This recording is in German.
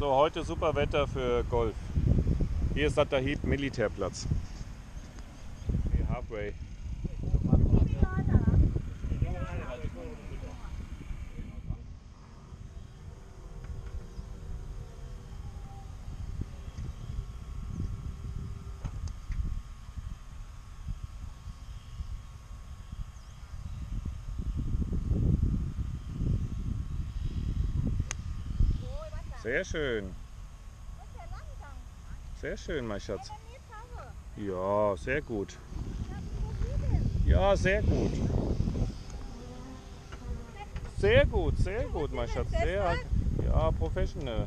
So, heute super Wetter für Golf. Hier ist Satahib Militärplatz. Nee, Halfway. Sehr schön. Sehr schön, mein Schatz. Ja, sehr gut. Ja, sehr gut. Sehr gut, sehr gut, mein Schatz. Sehr, ja, professionell.